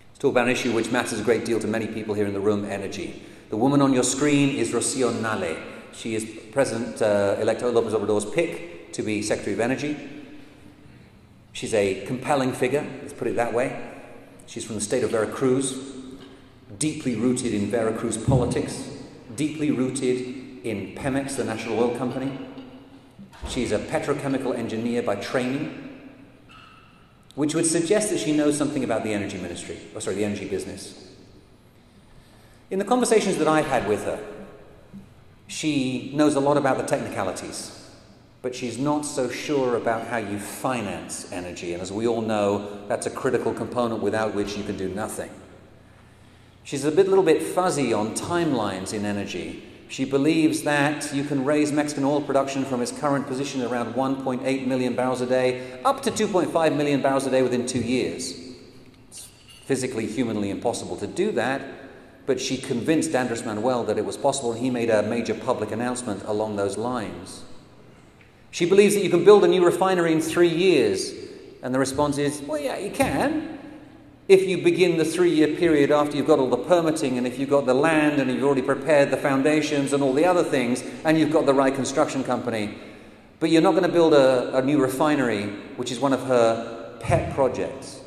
Let's talk about an issue which matters a great deal to many people here in the room energy. The woman on your screen is Rocio Nahle. She is President uh, elect Lopez Obrador's pick to be Secretary of Energy. She's a compelling figure, let's put it that way. She's from the state of Veracruz, deeply rooted in Veracruz politics, deeply rooted in Pemex, the national oil company. She's a petrochemical engineer by training, which would suggest that she knows something about the energy ministry, or sorry, the energy business. In the conversations that I've had with her, she knows a lot about the technicalities, but she's not so sure about how you finance energy. And as we all know, that's a critical component without which you can do nothing. She's a bit, little bit fuzzy on timelines in energy. She believes that you can raise Mexican oil production from its current position around 1.8 million barrels a day up to 2.5 million barrels a day within two years. It's physically, humanly impossible to do that, but she convinced Andres Manuel that it was possible, and he made a major public announcement along those lines. She believes that you can build a new refinery in three years, and the response is, well, yeah, you can. If you begin the three year period after you've got all the permitting, and if you've got the land, and you've already prepared the foundations and all the other things, and you've got the right construction company, but you're not going to build a, a new refinery, which is one of her pet projects.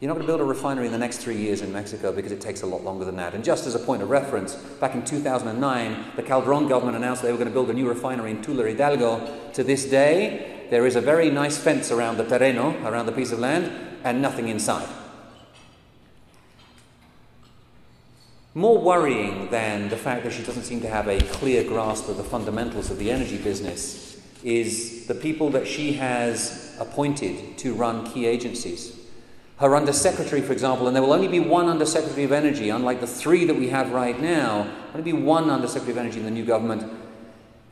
You're not going to build a refinery in the next three years in Mexico because it takes a lot longer than that. And just as a point of reference, back in 2009, the Calderon government announced they were going to build a new refinery in Tula Hidalgo. To this day, there is a very nice fence around the terreno, around the piece of land, and nothing inside. More worrying than the fact that she doesn't seem to have a clear grasp of the fundamentals of the energy business is the people that she has appointed to run key agencies her undersecretary, for example, and there will only be one undersecretary of energy, unlike the three that we have right now, only be one undersecretary of energy in the new government,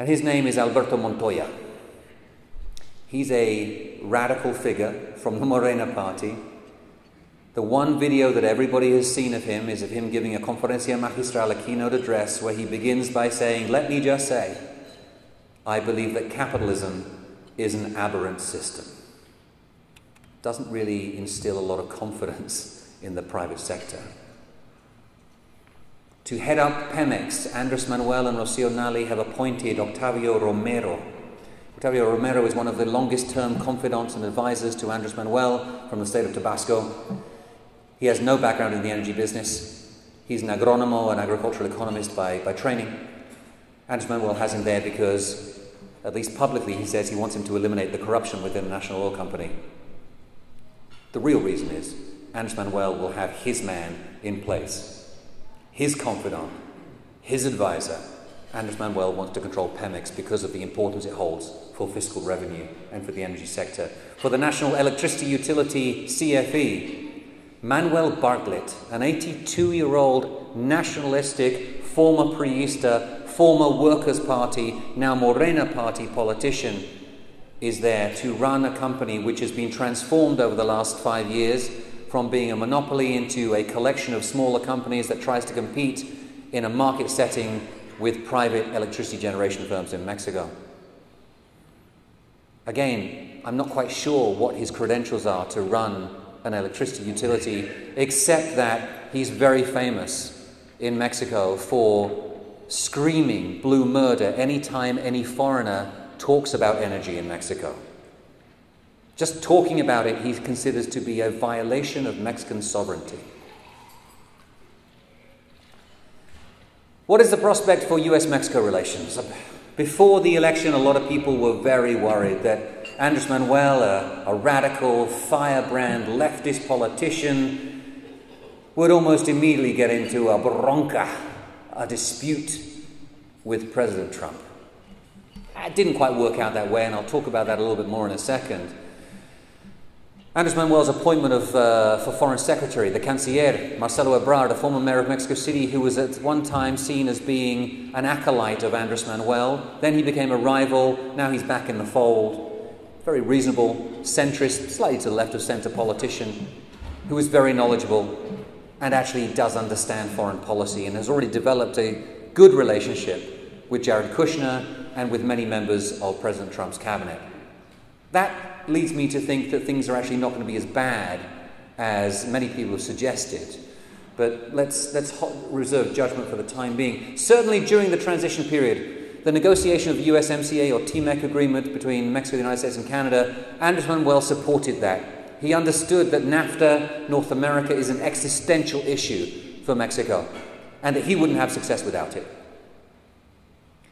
and his name is Alberto Montoya. He's a radical figure from the Morena party. The one video that everybody has seen of him is of him giving a conferencia magistral, a keynote address, where he begins by saying, Let me just say, I believe that capitalism is an aberrant system doesn't really instill a lot of confidence in the private sector. To head up Pemex, Andres Manuel and Rocio Nahle have appointed Octavio Romero. Octavio Romero is one of the longest term confidants and advisors to Andres Manuel from the state of Tabasco. He has no background in the energy business. He's an agronomo, an agricultural economist by, by training. Andres Manuel has him there because, at least publicly, he says he wants him to eliminate the corruption within the National Oil Company. The real reason is Andres Manuel will have his man in place, his confidant, his advisor. Andres Manuel wants to control Pemex because of the importance it holds for fiscal revenue and for the energy sector. For the National Electricity Utility CFE, Manuel Bartlett, an 82 year old nationalistic, former Priista, former Workers' Party, now Morena Party politician, is there to run a company which has been transformed over the last five years from being a monopoly into a collection of smaller companies that tries to compete in a market setting with private electricity generation firms in Mexico. Again, I'm not quite sure what his credentials are to run an electricity utility, except that he's very famous in Mexico for screaming blue murder anytime any foreigner talks about energy in Mexico. Just talking about it, he considers to be a violation of Mexican sovereignty. What is the prospect for US Mexico relations? Before the election, a lot of people were very worried that Andres Manuel, a, a radical, firebrand leftist politician, would almost immediately get into a bronca, a dispute with President Trump. It didn't quite work out that way, and I'll talk about that a little bit more in a second. Andres Manuel's appointment of, uh, for Foreign Secretary, the Canciller, Marcelo Ebrard, a former mayor of Mexico City who was at one time seen as being an acolyte of Andres Manuel. Then he became a rival. Now he's back in the fold. Very reasonable, centrist, slightly to the left of centre politician who is very knowledgeable and actually does understand foreign policy and has already developed a good relationship with Jared Kushner and with many members of President Trump's cabinet. That leads me to think that things are actually not going to be as bad as many people have suggested. But let's, let's reserve judgment for the time being. Certainly during the transition period, the negotiation of the USMCA or TMEC agreement between Mexico, the United States, and Canada, Andres Manuel supported that. He understood that NAFTA, North America, is an existential issue for Mexico and that he wouldn't have success without it.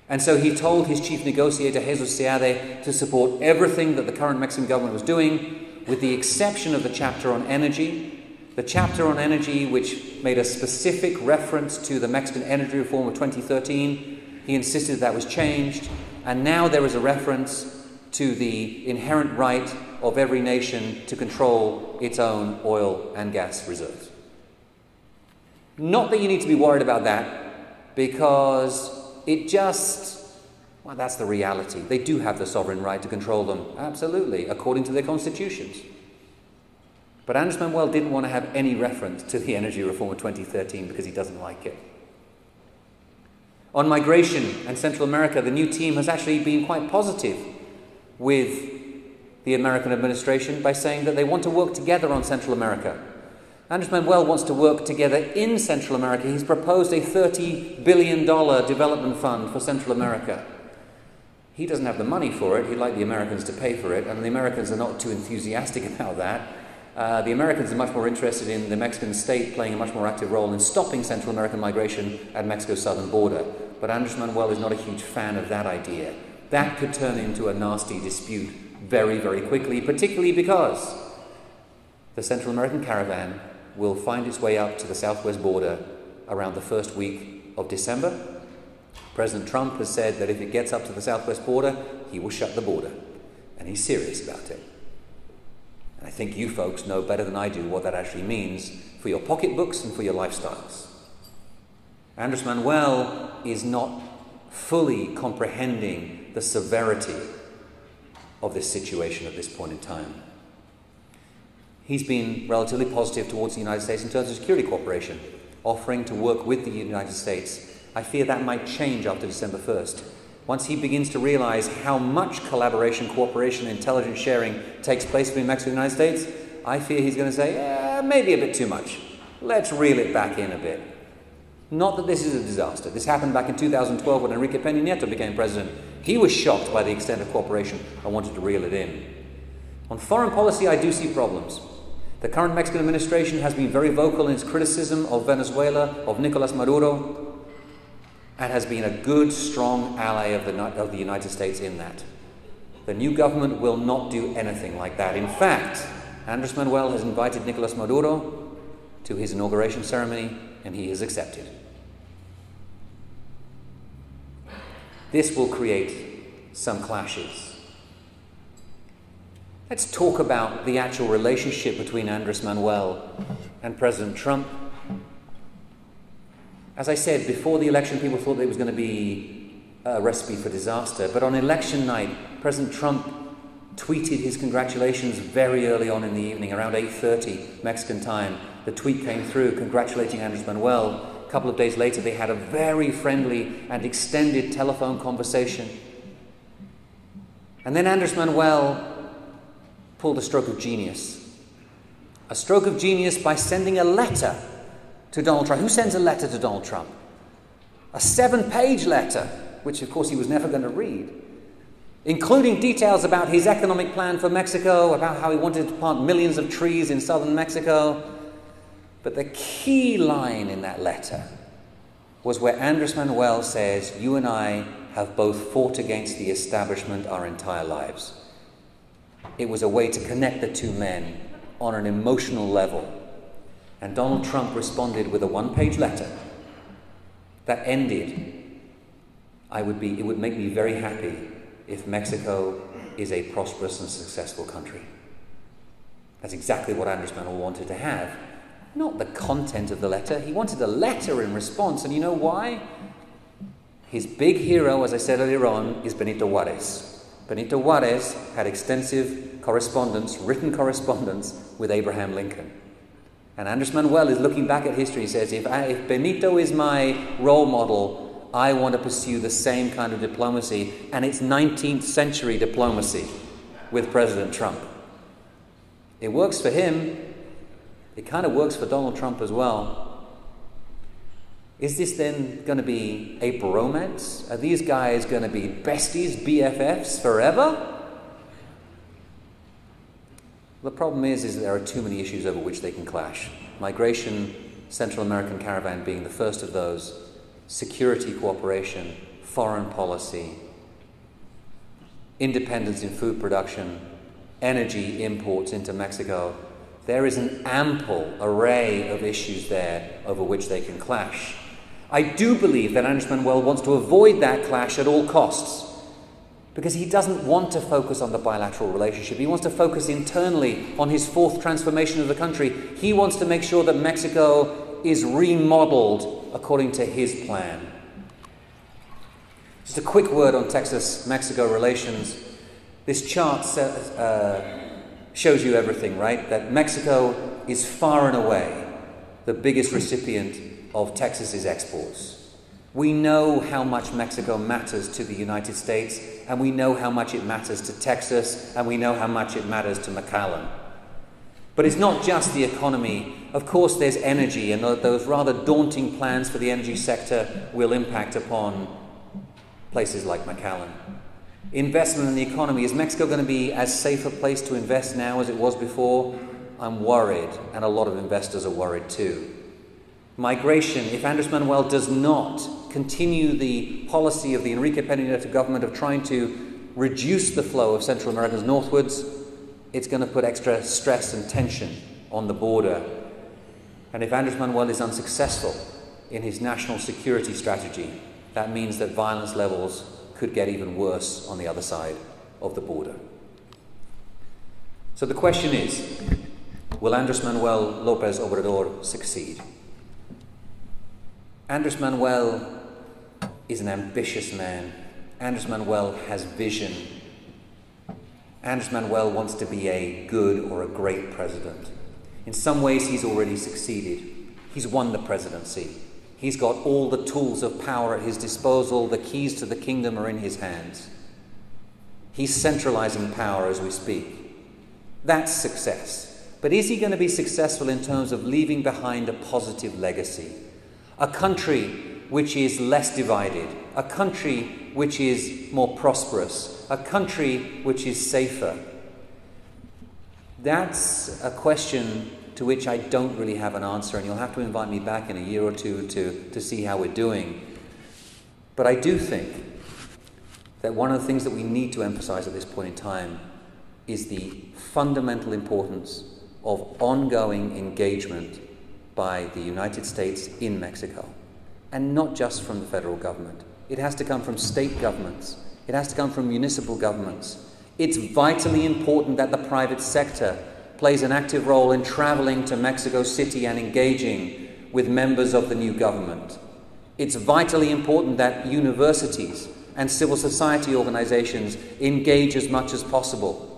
And so he told his chief negotiator, Jesus Seade, to support everything that the current Mexican government was doing, with the exception of the chapter on energy. The chapter on energy, which made a specific reference to the Mexican energy reform of 2013, he insisted that was changed. And now there is a reference to the inherent right of every nation to control its own oil and gas reserves. Not that you need to be worried about that, because it just, well, that's the reality. They do have the sovereign right to control them, absolutely, according to their constitutions. But Andres Manuel didn't want to have any reference to the energy reform of 2013 because he doesn't like it. On migration and Central America, the new team has actually been quite positive with the American administration by saying that they want to work together on Central America. Andres Manuel wants to work together in Central America. He's proposed a $30 billion development fund for Central America. He doesn't have the money for it. He'd like the Americans to pay for it, and the Americans are not too enthusiastic about that. Uh, the Americans are much more interested in the Mexican state playing a much more active role in stopping Central American migration at Mexico's southern border. But Andres Manuel is not a huge fan of that idea. That could turn into a nasty dispute very, very quickly, particularly because the Central American caravan will find its way up to the southwest border around the first week of December. President Trump has said that if it gets up to the southwest border, he will shut the border. And he's serious about it. And I think you folks know better than I do what that actually means for your pocketbooks and for your lifestyles. Andres Manuel is not fully comprehending the severity of this situation at this point in time. He's been relatively positive towards the United States in terms of security cooperation, offering to work with the United States. I fear that might change after December 1st. Once he begins to realize how much collaboration, cooperation, intelligence sharing takes place between Mexico and the United States, I fear he's going to say, eh, maybe a bit too much. Let's reel it back in a bit. Not that this is a disaster. This happened back in 2012 when Enrique Peña Nieto became president. He was shocked by the extent of cooperation and wanted to reel it in. On foreign policy, I do see problems. The current Mexican administration has been very vocal in its criticism of Venezuela, of Nicolas Maduro, and has been a good, strong ally of the, of the United States in that. The new government will not do anything like that. In fact, Andres Manuel has invited Nicolas Maduro to his inauguration ceremony, and he has accepted. This will create some clashes. Let's talk about the actual relationship between Andres Manuel and President Trump. As I said, before the election, people thought it was going to be a recipe for disaster. But on election night, President Trump tweeted his congratulations very early on in the evening, around 8:30 Mexican time. The tweet came through congratulating Andres Manuel. Couple of days later, they had a very friendly and extended telephone conversation. And then Andres Manuel pulled a stroke of genius. A stroke of genius by sending a letter to Donald Trump. Who sends a letter to Donald Trump? A seven page letter, which of course he was never going to read, including details about his economic plan for Mexico, about how he wanted to plant millions of trees in southern Mexico. But the key line in that letter was where Andres Manuel says, You and I have both fought against the establishment our entire lives. It was a way to connect the two men on an emotional level. And Donald Trump responded with a one page letter that ended I would be, it would make me very happy if Mexico is a prosperous and successful country. That's exactly what Andres Manuel wanted to have. Not the content of the letter, he wanted a letter in response. And you know why? His big hero, as I said earlier on, is Benito Juarez. Benito Juarez had extensive correspondence, written correspondence with Abraham Lincoln. And Andres Manuel is looking back at history and says, if, I, if Benito is my role model, I want to pursue the same kind of diplomacy, and it's 19th century diplomacy with President Trump. It works for him, it kind of works for Donald Trump as well. Is this then going to be a bromance? Are these guys going to be besties, BFFs forever? The problem is, is there are too many issues over which they can clash. Migration, Central American caravan being the first of those, security cooperation, foreign policy, independence in food production, energy imports into Mexico, there is an ample array of issues there over which they can clash. I do believe that Andres Manuel wants to avoid that clash at all costs because he doesn't want to focus on the bilateral relationship. He wants to focus internally on his fourth transformation of the country. He wants to make sure that Mexico is remodeled according to his plan. Just a quick word on Texas Mexico relations. This chart uh, shows you everything, right? That Mexico is far and away the biggest recipient of Texas's exports. We know how much Mexico matters to the United States, and we know how much it matters to Texas, and we know how much it matters to McAllen. But it's not just the economy. Of course, there's energy, and those rather daunting plans for the energy sector will impact upon places like McAllen. Investment in the economy. Is Mexico going to be as safe a place to invest now as it was before? I'm worried, and a lot of investors are worried too. Migration, if Andres Manuel does not continue the policy of the Enrique Peña Nieto government of trying to reduce the flow of Central Americans northwards, it's going to put extra stress and tension on the border. And if Andres Manuel is unsuccessful in his national security strategy, that means that violence levels could get even worse on the other side of the border. So the question is will Andres Manuel Lopez Obrador succeed? Andres Manuel is an ambitious man. Andres Manuel has vision. Andres Manuel wants to be a good or a great president. In some ways, he's already succeeded. He's won the presidency. He's got all the tools of power at his disposal. The keys to the kingdom are in his hands. He's centralizing power as we speak. That's success. But is he going to be successful in terms of leaving behind a positive legacy? A country which is less divided, a country which is more prosperous, a country which is safer? That's a question to which I don't really have an answer, and you'll have to invite me back in a year or two to, to see how we're doing. But I do think that one of the things that we need to emphasize at this point in time is the fundamental importance of ongoing engagement by the United States in Mexico, and not just from the federal government. It has to come from state governments, it has to come from municipal governments. It's vitally important that the private sector plays an active role in traveling to Mexico City and engaging with members of the new government. It's vitally important that universities and civil society organizations engage as much as possible.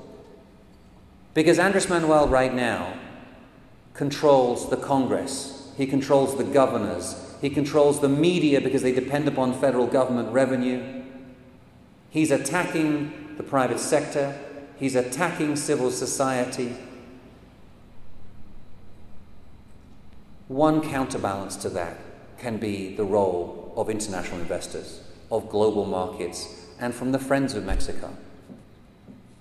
Because Andres Manuel, right now, controls the Congress, he controls the governors, he controls the media because they depend upon federal government revenue. He's attacking the private sector, he's attacking civil society. One counterbalance to that can be the role of international investors, of global markets, and from the Friends of Mexico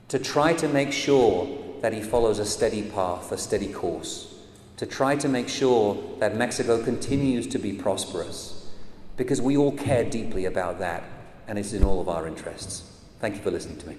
to try to make sure that he follows a steady path, a steady course, to try to make sure that Mexico continues to be prosperous, because we all care deeply about that and it's in all of our interests. Thank you for listening to me.